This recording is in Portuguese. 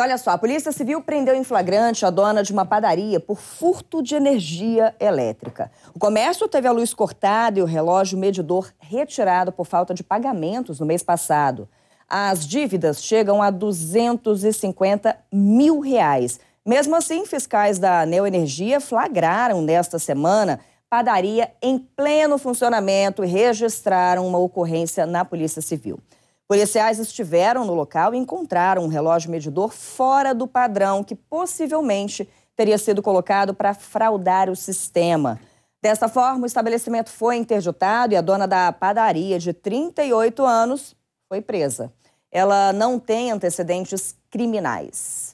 Olha só, a Polícia Civil prendeu em flagrante a dona de uma padaria por furto de energia elétrica. O comércio teve a luz cortada e o relógio medidor retirado por falta de pagamentos no mês passado. As dívidas chegam a 250 mil reais. Mesmo assim, fiscais da Neoenergia flagraram nesta semana padaria em pleno funcionamento e registraram uma ocorrência na Polícia Civil. Policiais estiveram no local e encontraram um relógio medidor fora do padrão que possivelmente teria sido colocado para fraudar o sistema. Dessa forma, o estabelecimento foi interditado e a dona da padaria, de 38 anos, foi presa. Ela não tem antecedentes criminais.